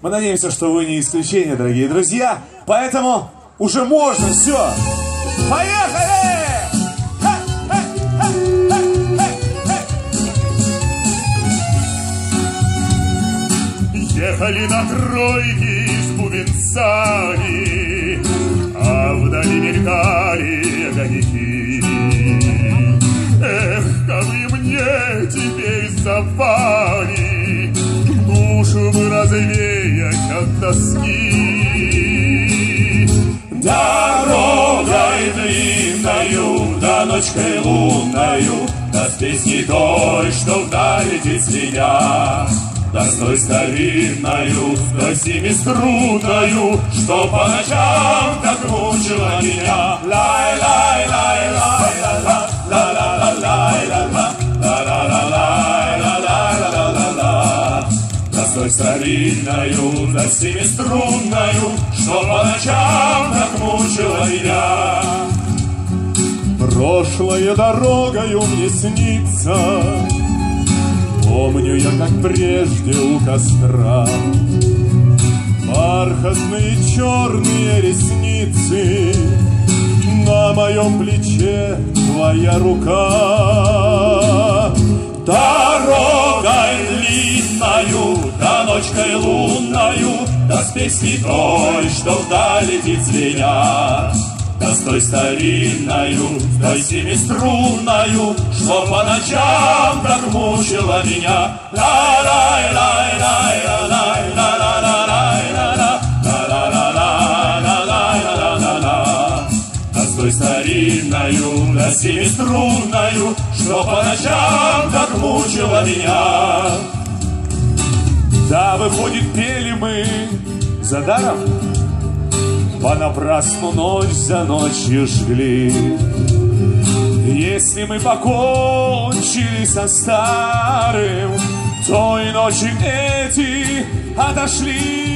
Мы надеемся, что вы не исключение, дорогие друзья. Поэтому уже можно все. Поехали! Ехали на тройке с бубенцами, А вдали мелькали огоньки. Эх, как и мне теперь запах, тоски. Дорогой длинною, да ночкой лунною, Да с песней той, что вдали следя. Да с той старинною, да семиструнною, Что по ночам так мучила меня. Тобой старинною, на семиструнною, Что по ночам так мучила меня. Прошлое дорогою мне снится, Помню я, как прежде у костра, Бархатные черные ресницы, На моем плече твоя рука. Да! звездой лунною, Да с песни той, что вдаль летит звеня. Да с той старинною, той семиструнною, Что по ночам так мучила меня. Старинною, да семиструнною, Что по ночам так мучила меня выходит, пели мы за даром, Понапрасну ночь за ночью жгли. Если мы покончили со старым, То и ночи эти отошли.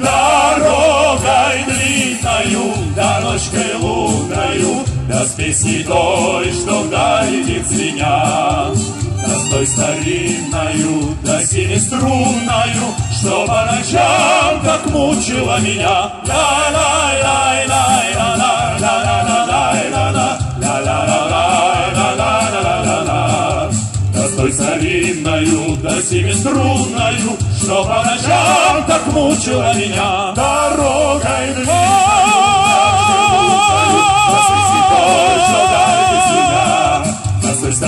Дорогой длинною, да ночкой лунною, Да с песней той, что вдали летит звеня. Той старинною, да семиструнною, Что по ночам так мучила меня. Да с той старинною, да семиструнною, Что по ночам так мучила меня. Дорогой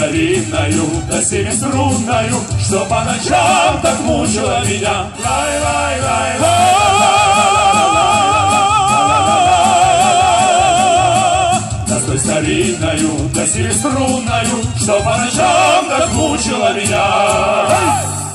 старинною, да семиструнною, Что по ночам так мучила меня. Да с той старинною, да семиструнною, Что по ночам так мучила меня.